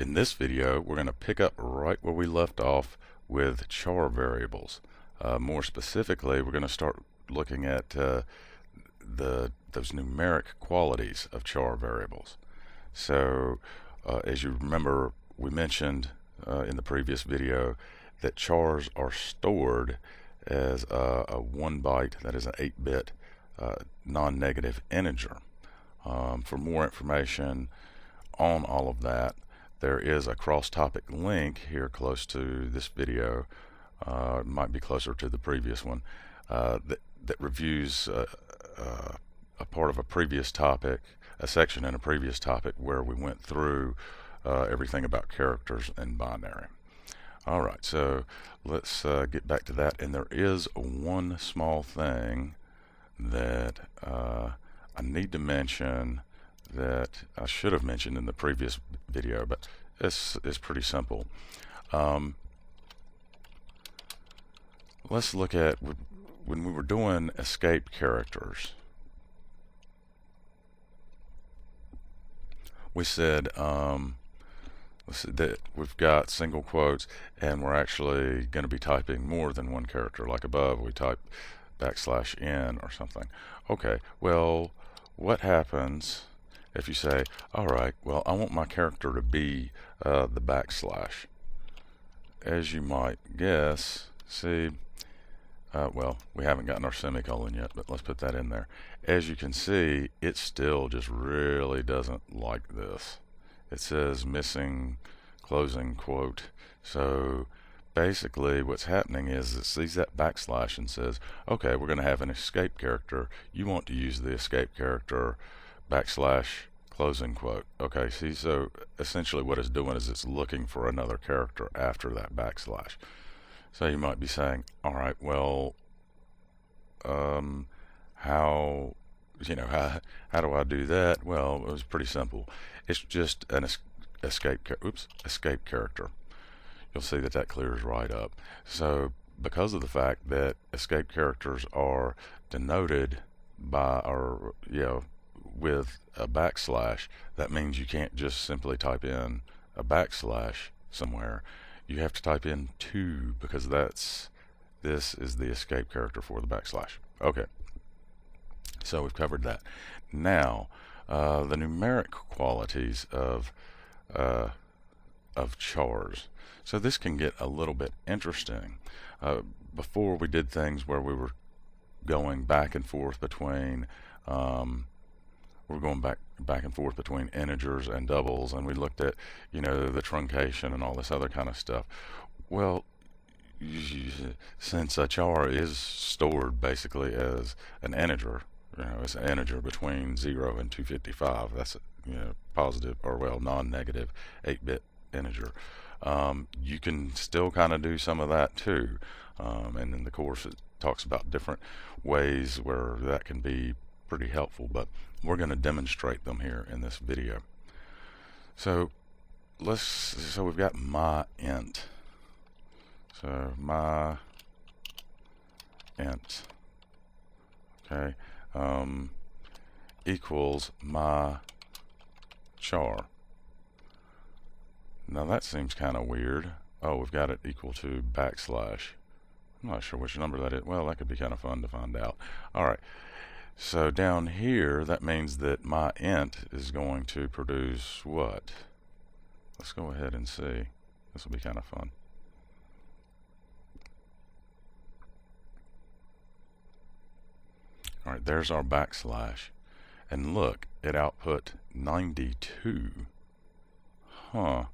in this video, we're going to pick up right where we left off with char variables. Uh, more specifically, we're going to start looking at uh, the those numeric qualities of char variables. So, uh, as you remember, we mentioned uh, in the previous video that chars are stored as a, a one byte, that is an 8 bit uh, non negative integer. Um, for more information on all of that, there is a cross-topic link here close to this video, uh, might be closer to the previous one, uh, that, that reviews uh, uh, a part of a previous topic, a section in a previous topic where we went through uh, everything about characters and binary. All right, so let's uh, get back to that. And there is one small thing that I need to mention that I should have mentioned in the previous video, but it's, it's pretty simple. Um, let's look at when we were doing escape characters. We said um, that we've got single quotes and we're actually going to be typing more than one character. Like above, we type backslash n or something. Okay, well, what happens if you say, all right, well, I want my character to be uh, the backslash. As you might guess, see, uh, well, we haven't gotten our semicolon yet, but let's put that in there. As you can see, it still just really doesn't like this. It says missing closing quote. So basically what's happening is it sees that backslash and says, okay, we're going to have an escape character. You want to use the escape character backslash closing quote. Okay, see, so essentially what it's doing is it's looking for another character after that backslash. So you might be saying, all right, well, um, how, you know, how, how do I do that? Well, it was pretty simple. It's just an es escape, oops, escape character. You'll see that that clears right up. So because of the fact that escape characters are denoted by, or, you know, with a backslash, that means you can't just simply type in a backslash somewhere. You have to type in two because that's this is the escape character for the backslash. Okay, so we've covered that. Now, uh, the numeric qualities of uh, of chars. So this can get a little bit interesting. Uh, before we did things where we were going back and forth between um, we're going back back and forth between integers and doubles and we looked at you know the truncation and all this other kind of stuff. Well since a char is stored basically as an integer you know it's an integer between 0 and 255 that's a you know positive or well non-negative 8-bit integer um, you can still kind of do some of that too. Um, and in the course it talks about different ways where that can be pretty helpful, but we're going to demonstrate them here in this video. So let's, so we've got my int. So my int, okay, um, equals my char. Now that seems kind of weird. Oh, we've got it equal to backslash. I'm not sure which number that is. Well, that could be kind of fun to find out. All right. So down here, that means that my int is going to produce what? Let's go ahead and see. This will be kind of fun. All right, there's our backslash. And look, it output 92. Huh.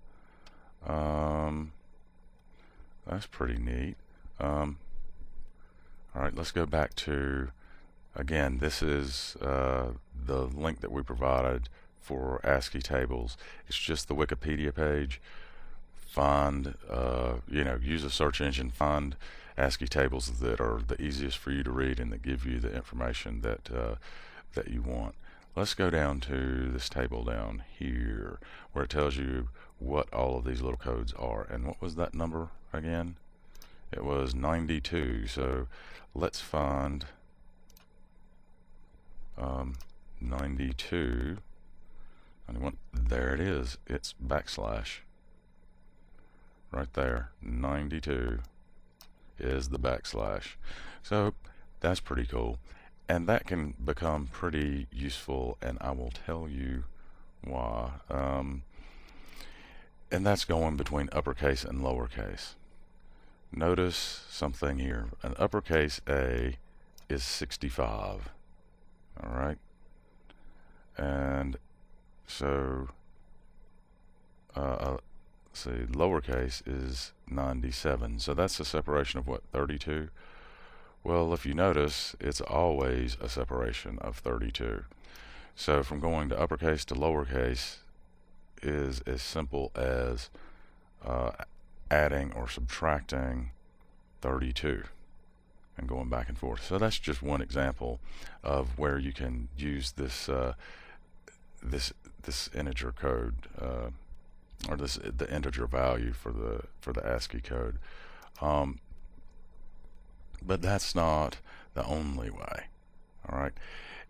Um, that's pretty neat. Um, all right, let's go back to Again, this is uh, the link that we provided for ASCII tables. It's just the Wikipedia page. Find, uh, you know, use a search engine, find ASCII tables that are the easiest for you to read and that give you the information that, uh, that you want. Let's go down to this table down here where it tells you what all of these little codes are. And what was that number again? It was 92. So let's find um, 92 91 there it is. It's backslash. Right there. 92 is the backslash. So that's pretty cool. And that can become pretty useful and I will tell you why. Um, and that's going between uppercase and lowercase. Notice something here. An uppercase A is 65 all right. And so uh, uh, see lowercase is 97 so that's a separation of what 32 well if you notice it's always a separation of 32 so from going to uppercase to lowercase is as simple as uh, adding or subtracting 32 and going back and forth. So that's just one example of where you can use this uh, this this integer code uh, or this the integer value for the for the ASCII code. Um, but that's not the only way. All right,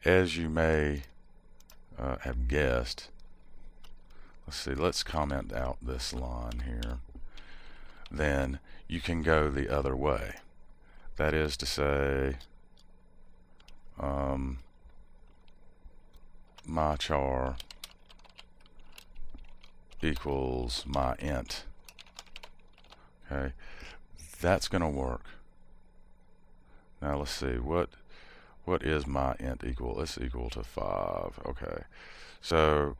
as you may uh, have guessed. Let's see. Let's comment out this line here. Then you can go the other way. That is to say, um, my char equals my int. Okay, that's going to work. Now let's see what what is my int equal? It's equal to five. Okay, so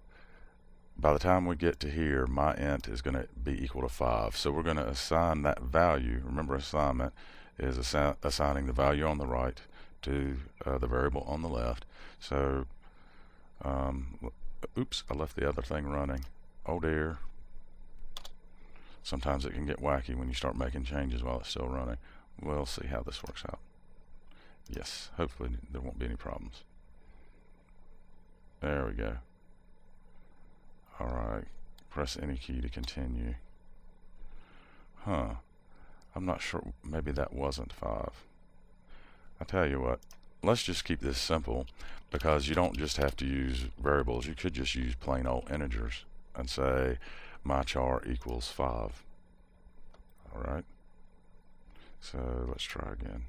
by the time we get to here, my int is going to be equal to 5. So we're going to assign that value. Remember assignment is assi assigning the value on the right to uh, the variable on the left. So, um, oops, I left the other thing running. Oh dear. Sometimes it can get wacky when you start making changes while it's still running. We'll see how this works out. Yes, hopefully there won't be any problems. There we go. Alright, press any key to continue. Huh. I'm not sure, maybe that wasn't 5. I tell you what, let's just keep this simple because you don't just have to use variables. You could just use plain old integers and say my char equals 5. Alright, so let's try again.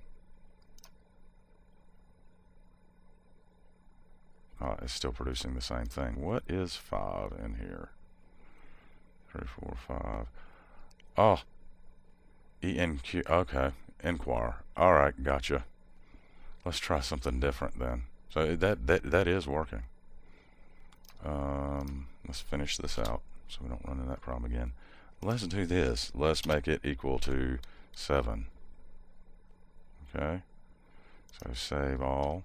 Uh, it's still producing the same thing. What is 5 in here? 3, 4, 5. Oh, ENQ. Okay, inquire. All right, gotcha. Let's try something different then. So that that that is working. Um, let's finish this out so we don't run into that problem again. Let's do this. Let's make it equal to 7. Okay. So save all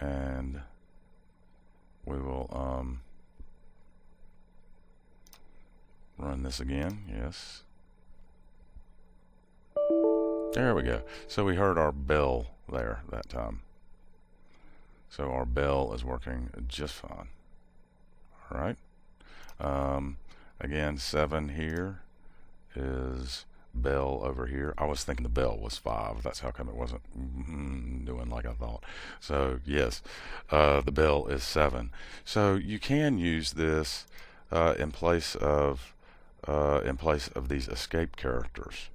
and we will um, run this again yes there we go so we heard our bell there that time so our bell is working just fine all right um, again seven here is bell over here. I was thinking the bell was five. That's how come it wasn't mm, doing like I thought. So yes, uh, the bell is seven. So you can use this uh, in place of uh, in place of these escape characters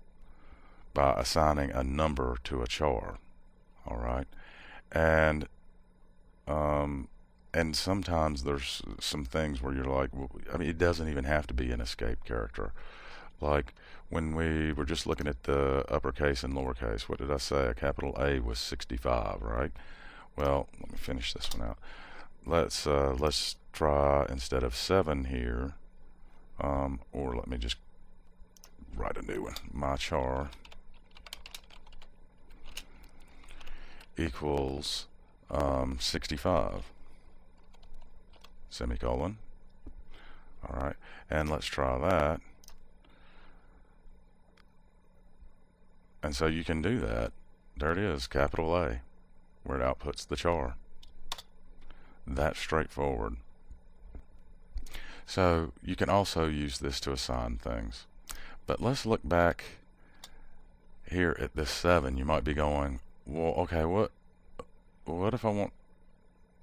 by assigning a number to a char. All right, and um, and sometimes there's some things where you're like, I mean, it doesn't even have to be an escape character. Like when we were just looking at the uppercase and lowercase, what did I say? A capital A was 65, right? Well, let me finish this one out. Let's uh, let's try instead of seven here, um, or let me just write a new one. My char equals um, 65 semicolon. All right, and let's try that. And so you can do that. There it is, capital A, where it outputs the char. That's straightforward. So you can also use this to assign things. But let's look back here at this 7. You might be going, well, okay, what, what if I want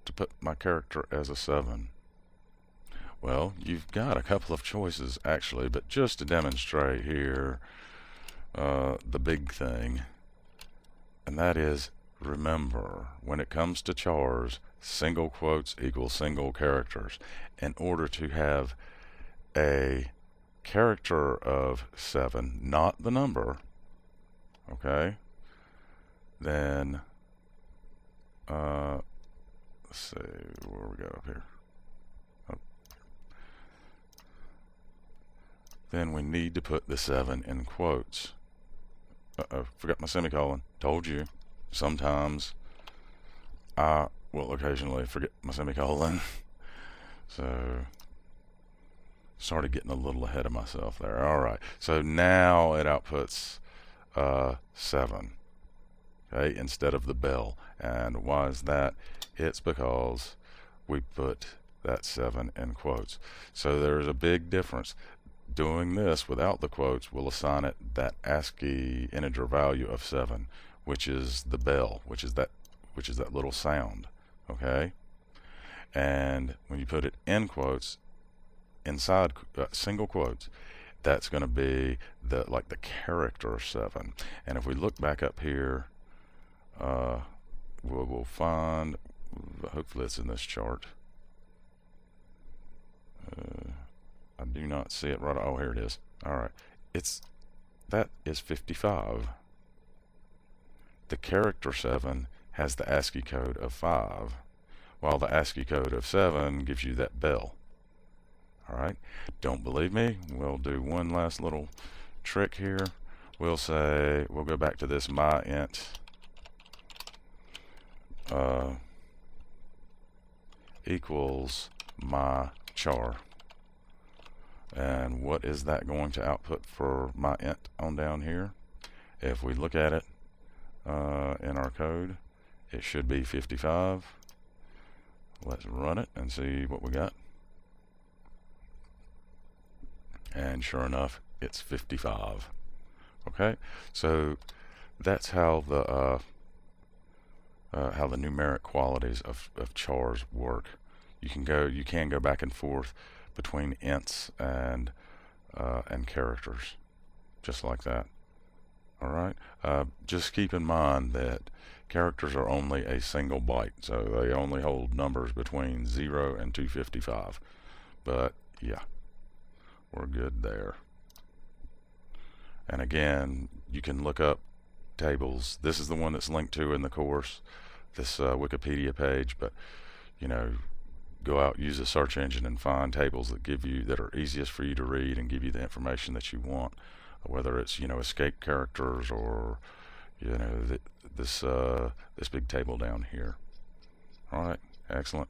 to put my character as a 7? Well, you've got a couple of choices actually, but just to demonstrate here uh, the big thing, and that is remember when it comes to chars, single quotes equal single characters. In order to have a character of 7, not the number, okay, then uh, let's see where we go up here. Oh. Then we need to put the 7 in quotes. Uh-oh, forgot my semicolon. Told you. Sometimes I will occasionally forget my semicolon. so started getting a little ahead of myself there. All right. So now it outputs uh, 7 okay, instead of the bell. And why is that? It's because we put that 7 in quotes. So there's a big difference. Doing this without the quotes will assign it that ASCII integer value of 7, which is the bell, which is that which is that little sound, okay? And when you put it in quotes, inside uh, single quotes, that's going to be the like the character 7. And if we look back up here uh, we'll, we'll find, hopefully it's in this chart. Uh, I do not see it right. Oh, here it is. All right. It's, that is 55. The character 7 has the ASCII code of 5, while the ASCII code of 7 gives you that bell. All right. Don't believe me? We'll do one last little trick here. We'll say, we'll go back to this my int uh, equals my char. And what is that going to output for my int on down here? If we look at it uh, in our code, it should be 55. Let's run it and see what we got. And sure enough, it's 55. Okay, so that's how the uh, uh, how the numeric qualities of, of chars work. You can go you can go back and forth between ints and uh, and characters, just like that. All right. Uh, just keep in mind that characters are only a single byte, so they only hold numbers between zero and 255. But yeah, we're good there. And again, you can look up tables. This is the one that's linked to in the course, this uh, Wikipedia page, but you know, go out, use a search engine and find tables that give you, that are easiest for you to read and give you the information that you want, whether it's, you know, escape characters or, you know, th this, uh, this big table down here. All right, excellent.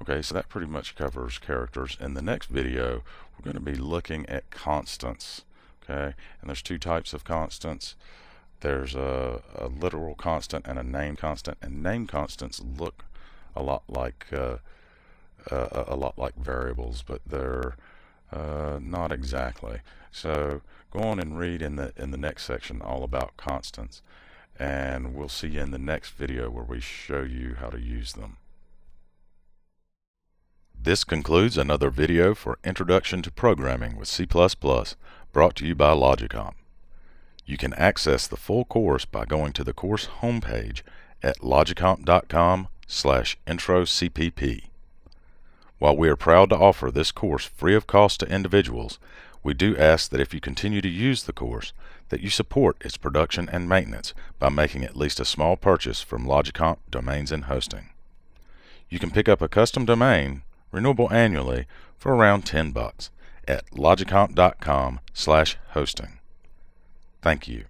Okay, so that pretty much covers characters. In the next video, we're going to be looking at constants okay? And there's two types of constants. There's a, a literal constant and a name constant. And name constants look a lot like uh, uh, a lot like variables but they're uh, not exactly. So go on and read in the in the next section all about constants. And we'll see you in the next video where we show you how to use them. This concludes another video for Introduction to Programming with C++, brought to you by LogiKomp. You can access the full course by going to the course homepage at logikomp.com slash introcpp. While we are proud to offer this course free of cost to individuals, we do ask that if you continue to use the course, that you support its production and maintenance by making at least a small purchase from LogiKomp Domains and Hosting. You can pick up a custom domain renewable annually for around 10 bucks at logikomp.com slash hosting. Thank you.